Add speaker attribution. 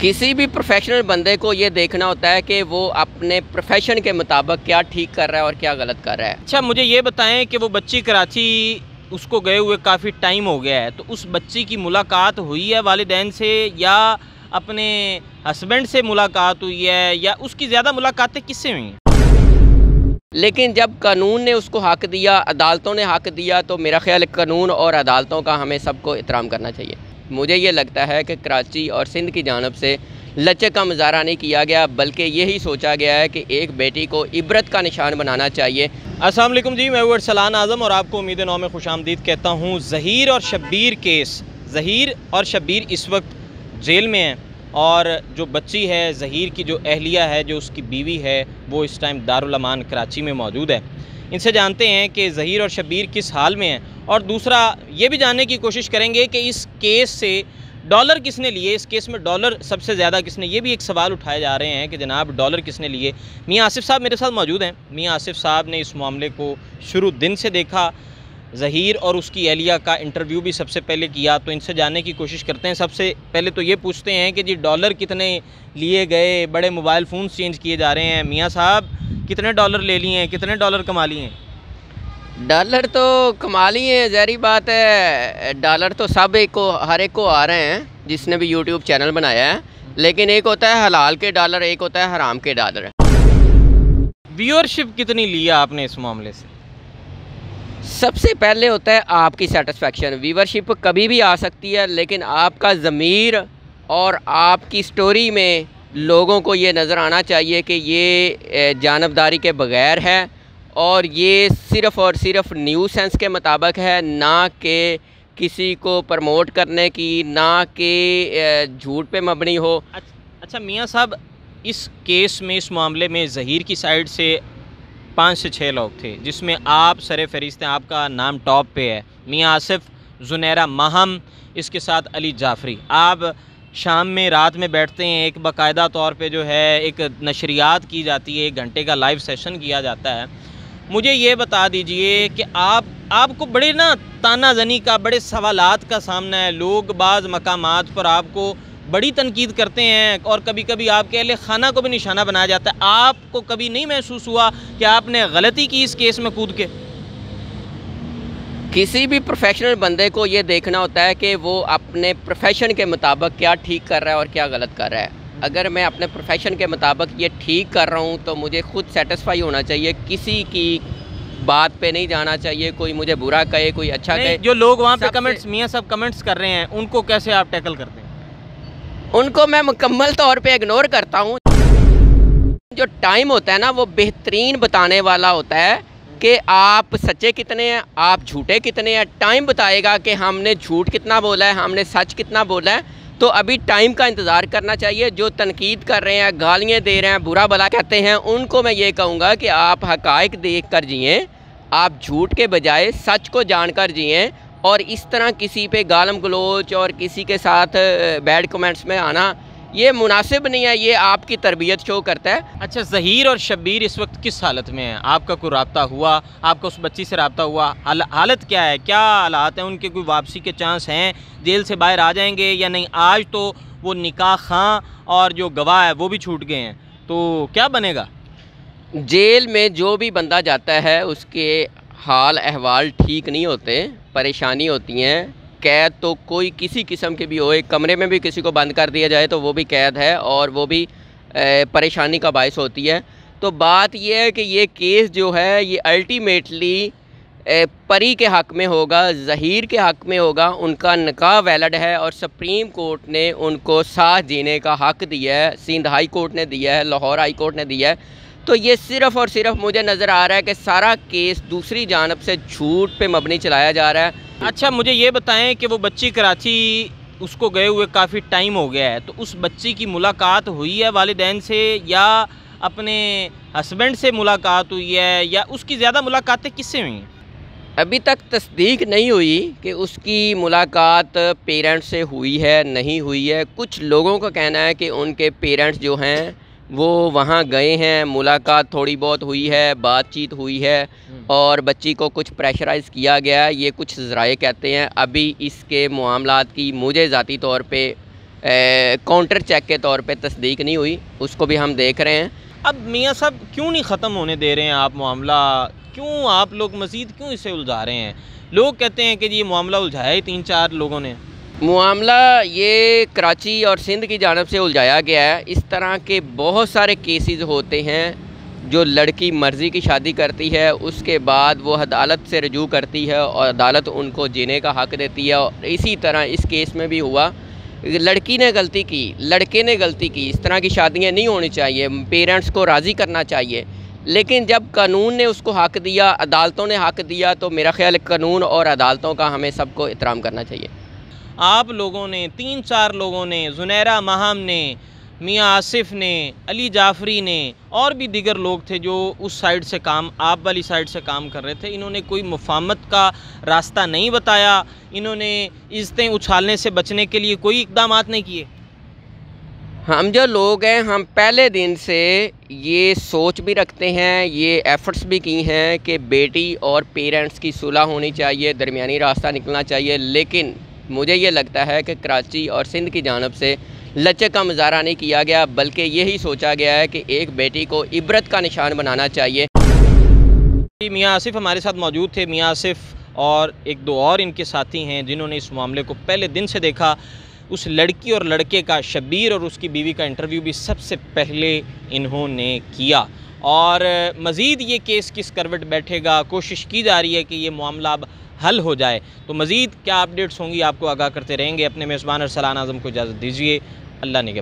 Speaker 1: किसी भी प्रोफेशनल बंदे को ये देखना होता है कि वो अपने प्रोफेशन के मुताबिक क्या ठीक कर रहा है और क्या गलत कर रहा है।
Speaker 2: अच्छा मुझे ये बताएँ कि वो बच्ची कराची उसको गए हुए काफ़ी टाइम हो गया है तो उस बच्ची की मुलाकात हुई है वालदेन से या अपने हस्बैंड से मुलाकात हुई है या उसकी ज़्यादा मुलाकातें किससे हुई?
Speaker 1: लेकिन जब कानून ने उसको हक दिया अदालतों ने हक दिया तो मेरा ख्याल कानून और अदालतों का हमें सबको एहतराम करना चाहिए। मुझे ये लगता है कि कराची और सिंध की जानब से लचक का मुजाहरा नहीं किया गया, बल्कि यही सोचा गया है कि एक बेटी को इबरत का निशान बनाना चाहिए।
Speaker 2: वालेकुम जी, मैं हूँ सलान आज़म और आपको उम्मीद नौ में खुश आमदीद कहता हूँ, ज़हीर और शब्बीर केस, ज़हीर और शब्बीर इस वक्त जेल में हैं और जो बच्ची है, ज़हीर की जो अहलिया है, जो उसकी बीवी है, वो इस टाइम दारुलमान कराची में मौजूद है। इनसे जानते हैं कि ज़हीर और शब्बीर किस हाल में हैं और दूसरा, ये भी जानने की कोशिश करेंगे कि इस केस से डॉलर किसने लिए? इस केस में डॉलर सबसे ज़्यादा किसने? ये भी एक सवाल उठाए जा रहे हैं कि जनाब, डॉलर किसने लिए? मियाँ आसिफ साहब मेरे साथ मौजूद हैं। मियाँ आसिफ साहब ने इस मामले को शुरू दिन से देखा। ज़हीर और उसकी एहलिया का इंटरव्यू भी सबसे पहले किया तो इनसे जानने की कोशिश करते हैं। सबसे पहले तो ये पूछते हैं कि जी, डॉलर कितने लिए गए? बड़े मोबाइल फ़ोन चेंज किए जा रहे हैं। मियाँ साहब, कितने डॉलर ले लिए हैं? कितने डॉलर कमा लिए हैं?
Speaker 1: डॉलर तो कमा लिए हैं जहरी बात है। डॉलर तो सब एक को हर एक को आ रहे हैं जिसने भी यूट्यूब चैनल बनाया है। लेकिन एक होता है हलाल के डॉलर एक होता है हराम के डॉलर।
Speaker 2: व्यूअरशिप कितनी लिया आपने इस मामले से?
Speaker 1: सबसे पहले होता है आपकी सेटिस्फेक्शन व्यूवरशिप कभी भी आ सकती है लेकिन आपका ज़मीर और आपकी स्टोरी में लोगों को ये नज़र आना चाहिए कि ये जानबदारी के बग़ैर है। और ये सिर्फ़ और सिर्फ़ न्यूज़ सेंस के मुताबिक है, ना कि किसी को प्रमोट करने की, ना कि झूठ पे मबनी हो।
Speaker 2: अच्छा मियाँ साहब, इस केस में, इस मामले में ज़हीर की साइड से पाँच से छः लोग थे, जिसमें आप, सर फहरिस्त आपका नाम टॉप पे है। मियाँ आसिफ, जुनेरा महम, इसके साथ अली जाफरी। आप शाम में, रात में बैठते हैं, एक बाकायदा तौर पे जो है, एक नशरियात की जाती है, एक घंटे का लाइव सेशन किया जाता है। मुझे ये बता दीजिए कि आप, आपको बड़े ना ताना जनी का, बड़े सवालात का सामना है। लोग बाज़ मकाम पर आपको बड़ी तनकीद करते हैं और कभी कभी आपके अहल खाना को भी निशाना बनाया जाता है। आपको कभी नहीं महसूस हुआ कि आपने गलती की इस केस में कूद के?
Speaker 1: किसी भी प्रोफेशनल बंदे को ये देखना होता है कि वो अपने प्रोफेशन के मुताबिक क्या ठीक कर रहा है और क्या गलत कर रहा है। अगर मैं अपने प्रोफेशन के मुताबिक ये ठीक कर रहा हूँ तो मुझे खुद सेटिस्फाई होना चाहिए। किसी की बात पे नहीं जाना चाहिए कोई मुझे बुरा कहे कोई अच्छा कहे।
Speaker 2: जो लोग वहाँ पे कमेंट्स मियाँ सब कमेंट्स कर रहे हैं उनको कैसे आप टैकल करते हैं?
Speaker 1: उनको मैं मुकम्मल तौर पे इग्नोर करता हूँ। जो टाइम होता है ना वो बेहतरीन बताने वाला होता है कि आप सच्चे कितने हैं आप झूठे कितने हैं। टाइम बताएगा कि हमने झूठ कितना बोला है हमने सच कितना बोला है। तो अभी टाइम का इंतज़ार करना चाहिए। जो तनकीद कर रहे हैं, गालियाँ दे रहे हैं, बुरा भला कहते हैं, उनको मैं ये कहूँगा कि आप हक देख कर जिए, आप झूठ के बजाय सच को जान कर जिए और इस तरह किसी पे गालम गलोच और किसी के साथ बैड कमेंट्स में आना ये मुनासिब नहीं है ये आपकी तरबियत शो करता है।
Speaker 2: अच्छा ज़हीर और शब्बीर इस वक्त किस हालत में है? आपका कोई रबता हुआ? आपका उस बच्ची से रबता हुआ? हालत क्या है? क्या हालात हैं? उनके कोई वापसी के चांस हैं? जेल से बाहर आ जाएँगे या नहीं? आज तो वो निकाह खां और जो गवाह है वो भी छूट गए हैं। तो क्या बनेगा?
Speaker 1: जेल में जो भी बंदा जाता है उसके हाल अहवाल ठीक नहीं होते परेशानी होती हैं। कैद तो कोई किसी किस्म की भी हो, एक कमरे में भी किसी को बंद कर दिया जाए तो वो भी कैद है और वो भी परेशानी का बायस होती है। तो बात यह है कि ये केस जो है, ये अल्टीमेटली परी के हक़ में होगा, ज़हीर के हक़ में होगा, उनका निकाह वैलड है और सुप्रीम कोर्ट ने उनको साथ जीने का हक़ दिया है, सिंध हाई कोर्ट ने दिया है, लाहौर हाई कोर्ट ने दिया है। तो ये सिर्फ़ और सिर्फ़ मुझे नज़र आ रहा है कि सारा केस दूसरी जानब से झूठ पे मबनी चलाया जा रहा है।
Speaker 2: अच्छा मुझे ये बताएँ कि वो बच्ची कराची, उसको गए हुए काफ़ी टाइम हो गया है तो उस बच्ची की मुलाकात हुई है वालदेन से या अपने हस्बैंड से मुलाकात हुई है या उसकी ज़्यादा मुलाकातें किससे हुई? हैं
Speaker 1: अभी तक तस्दीक नहीं हुई कि उसकी मुलाकात पेरेंट्स से हुई है, नहीं हुई है। कुछ लोगों का कहना है कि उनके पेरेंट्स जो हैं वो वहाँ गए हैं मुलाकात थोड़ी बहुत हुई है बातचीत हुई है हम्म। और बच्ची को कुछ प्रेशराइज़ किया गया है ये कुछ ज़राए कहते हैं। अभी इसके मामला की मुझे ज़ाती तौर पे काउंटर चेक के तौर पे तस्दीक नहीं हुई उसको भी हम देख रहे हैं।
Speaker 2: अब मियाँ साहब क्यों नहीं ख़त्म होने दे रहे हैं आप मामला? क्यों आप लोग मज़ीद क्यों इसे उलझा रहे हैं? लोग कहते हैं कि जी ये मामला उलझाया ही तीन चार लोगों ने।
Speaker 1: मामला ये कराची और सिंध की जानब से उलझाया गया है। इस तरह के बहुत सारे केसेस होते हैं जो लड़की मर्ज़ी की शादी करती है, उसके बाद वो अदालत से रजू करती है और अदालत उनको जीने का हक़ देती है और इसी तरह इस केस में भी हुआ। लड़की ने गलती की, लड़के ने गलती की। इस तरह की शादियाँ नहीं होनी चाहिए पेरेंट्स को राज़ी करना चाहिए। लेकिन जब कानून ने उसको हक़ दिया, अदालतों ने हक़ दिया तो मेरा ख्याल कानून और अदालतों का हमें सबको एहतराम करना चाहिए।
Speaker 2: आप लोगों ने, तीन चार लोगों ने, जुनैरा महाम ने, मियाँ आसिफ ने, अली जाफरी ने और भी दिगर लोग थे जो उस साइड से काम, आप वाली साइड से काम कर रहे थे। इन्होंने कोई मुफामत का रास्ता नहीं बताया। इन्होंने इज्जतें उछालने से बचने के लिए कोई इकदाम नहीं किए।
Speaker 1: हम जो लोग हैं, हम पहले दिन से ये सोच भी रखते हैं, ये एफ़र्ट्स भी की हैं कि बेटी और पेरेंट्स की सुलह होनी चाहिए, दरमियानी रास्ता निकलना चाहिए। लेकिन मुझे ये लगता है कि कराची और सिंध की जानब से लचक का मुजाहरा नहीं किया गया, बल्कि यही सोचा गया है कि एक बेटी को इबरत का निशान बनाना चाहिए।
Speaker 2: मियाँ आसिफ हमारे साथ मौजूद थे। मियाँ आसिफ और एक दो और इनके साथी हैं जिन्होंने इस मामले को पहले दिन से देखा। उस लड़की और लड़के का शबीर और उसकी बीवी का इंटरव्यू भी सबसे पहले इन्होंने किया। और मज़ीद ये केस किस करवट बैठेगा, कोशिश की जा रही है कि ये मामला अब हल हो जाए। तो मज़ीद क्या अपडेट्स होंगी आपको आगाह करते रहेंगे। अपने मेज़बान अरसलान आज़म को इजाज़त दीजिए। अल्लाह ने के